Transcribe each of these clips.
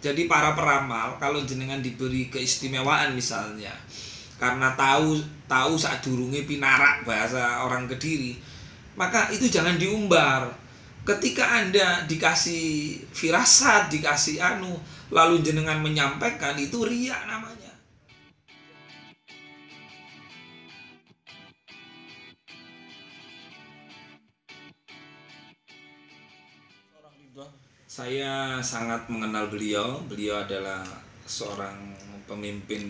Jadi para peramal kalau jenengan diberi keistimewaan misalnya karena tahu tahu saat durunge pinarak bahasa orang Kediri, maka itu jangan diumbar. Ketika Anda dikasih firasat, dikasih anu, lalu jenengan menyampaikan itu riak namanya. Saya sangat mengenal beliau. Beliau adalah seorang pemimpin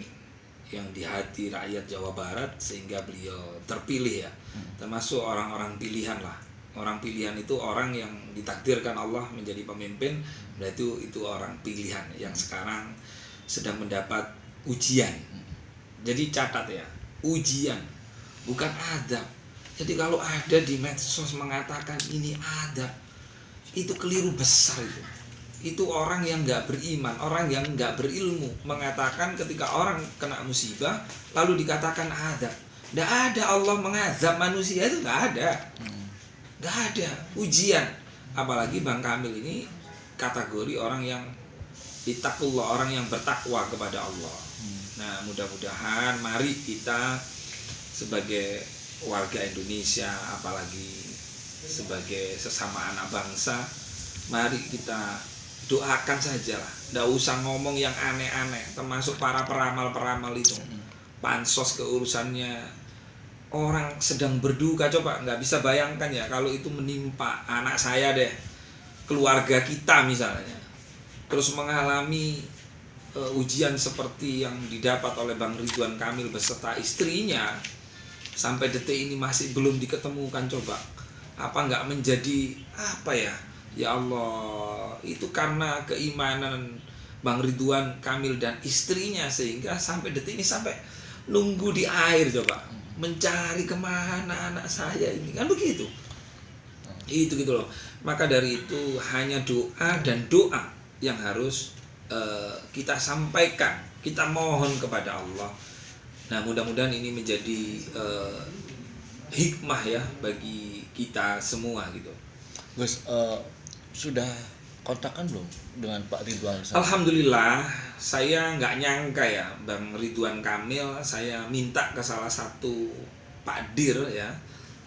yang di hati rakyat Jawa Barat sehingga beliau terpilih ya. Termasuk orang-orang pilihan lah. Orang pilihan itu orang yang ditakdirkan Allah menjadi pemimpin, berarti itu, itu orang pilihan yang sekarang sedang mendapat ujian. Jadi catat ya, ujian bukan adab. Jadi kalau ada di medsos mengatakan ini adab, itu keliru besar itu. Itu orang yang nggak beriman orang yang nggak berilmu mengatakan ketika orang kena musibah lalu dikatakan ada nggak ada Allah mengazab manusia itu nggak ada. Nggak ada ujian. Apalagi bang Kamil ini kategori orang yang itakullah orang yang bertakwa kepada Allah. Nah mudah-mudahan mari kita sebagai warga Indonesia apalagi sebagai sesama anak bangsa mari kita doakan saja lah nggak usah ngomong yang aneh-aneh termasuk para peramal-peramal itu. Pansos keurusannya. Orang sedang berduka coba nggak bisa bayangkan ya kalau itu menimpa anak saya deh keluarga kita misalnya. Terus mengalami uh, ujian seperti yang didapat oleh Bang Ridwan Kamil beserta istrinya sampai detik ini masih belum diketemukan coba apa nggak menjadi apa ya? Ya Allah itu karena keimanan Bang Ridwan Kamil dan istrinya sehingga sampai detik ini sampai nunggu di air coba. Mencari ke mana anak saya ini. Kan begitu? Itu gitu loh. Maka dari itu hanya doa dan doa yang harus uh, kita sampaikan. Kita mohon kepada Allah. Nah mudah-mudahan ini menjadi uh, hikmah ya bagi kita semua gitu. Gus, uh, sudah kontakkan belum dengan Pak Ridwan? Alhamdulillah, saya nggak nyangka ya, Bang Ridwan Kamil. Saya minta ke salah satu Pak Dir ya,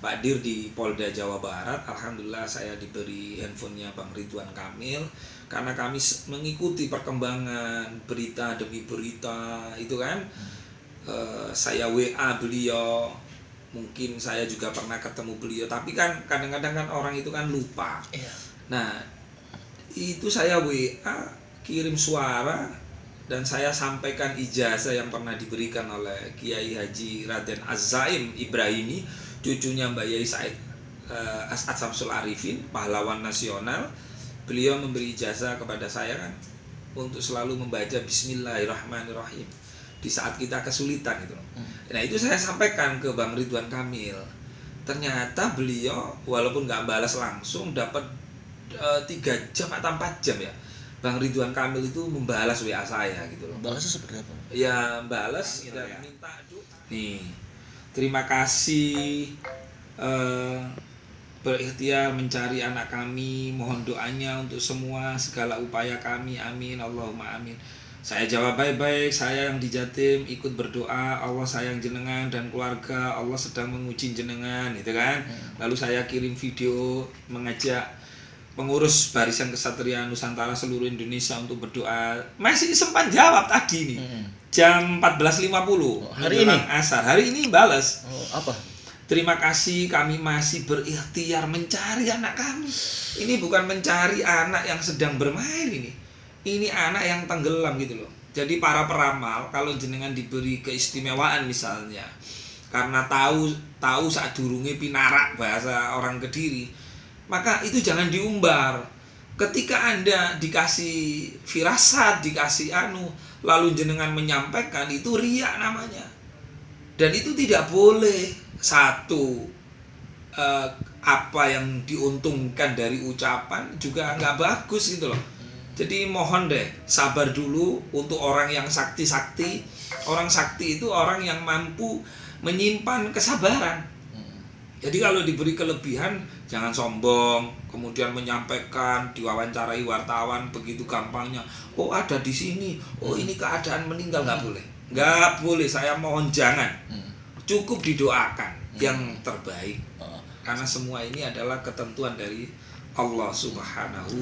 Pak Dir di Polda Jawa Barat. Alhamdulillah saya diberi handphonenya Bang Ridwan Kamil karena kami mengikuti perkembangan berita demi berita itu kan. Uh, saya WA beliau mungkin saya juga pernah ketemu beliau tapi kan kadang-kadang kan orang itu kan lupa. Iya. nah itu saya WA kirim suara dan saya sampaikan ijazah yang pernah diberikan oleh Kiai Haji Raden Azaim Ibrahimi cucunya Mbak Yai Said uh, As'ad Samsul Arifin pahlawan nasional. Beliau memberi ijazah kepada saya kan untuk selalu membaca Bismillahirrahmanirrahim di saat kita kesulitan gitu loh. Nah itu saya sampaikan ke Bang Ridwan Kamil. Ternyata beliau walaupun nggak balas langsung dapat tiga uh, jam atau empat jam ya. Bang Ridwan Kamil itu membalas WA saya gitu loh. Balasnya seperti apa? Ya balas dan ya. minta doa. Nih terima kasih uh, berikhtiar mencari anak kami. Mohon doanya untuk semua segala upaya kami. Amin Allahumma amin. Saya jawab baik-baik, saya yang di Jatim ikut berdoa, Allah sayang jenengan dan keluarga, Allah sedang menguji jenengan, gitu kan. Lalu saya kirim video mengajak pengurus barisan kesatria Nusantara seluruh Indonesia untuk berdoa. Masih sempat jawab tadi nih, jam 14.50 oh, hari ini asar. Hari ini balas. Oh, apa? Terima kasih kami masih berikhtiar mencari anak kami. Ini bukan mencari anak yang sedang bermain ini ini anak yang tenggelam gitu loh. Jadi para peramal kalau jenengan diberi keistimewaan misalnya karena tahu tahu saat durunge pinarak bahasa orang Kediri, maka itu jangan diumbar. Ketika Anda dikasih firasat, dikasih anu, lalu jenengan menyampaikan itu riak namanya. Dan itu tidak boleh satu eh, apa yang diuntungkan dari ucapan juga nggak bagus gitu loh jadi mohon deh sabar dulu untuk orang yang sakti-sakti. Orang sakti itu orang yang mampu menyimpan kesabaran. Jadi kalau diberi kelebihan jangan sombong, kemudian menyampaikan diwawancarai wartawan begitu gampangnya. Oh ada di sini, oh ini keadaan meninggal nggak boleh, nggak boleh. Saya mohon jangan. Hmm. Cukup didoakan yang terbaik, Oh. karena semua ini adalah ketentuan dari Allah Subhanahu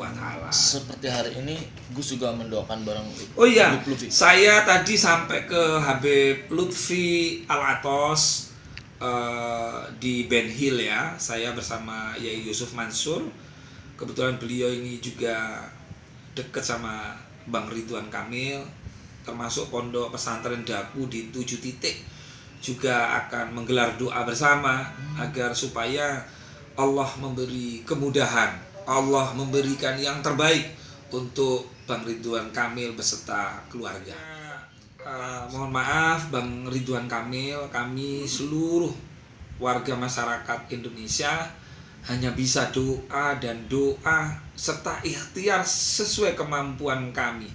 wa Ta'ala. Seperti hari ini Gus juga mendoakan barang Oh iya, Habib Lutfi. saya tadi sampai ke Habib Lutfi Al Atos eh, di Ben Hill ya. Saya bersama Yai Yusuf Mansur. Kebetulan beliau ini juga dekat sama Bang Ridwan Kamil, termasuk pondok pesantren Daku di tujuh titik juga akan menggelar doa bersama agar supaya Allah memberi kemudahan, Allah memberikan yang terbaik untuk Bang Ridwan Kamil beserta keluarga. Eh, mohon maaf Bang Ridwan Kamil, kami seluruh warga masyarakat Indonesia hanya bisa doa dan doa serta ikhtiar sesuai kemampuan kami.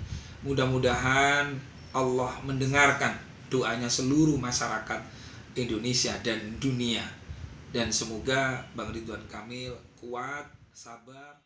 Mudah-mudahan Allah mendengarkan doanya seluruh masyarakat Indonesia dan dunia. Dan semoga Bang Ridwan Kamil kuat, sabar,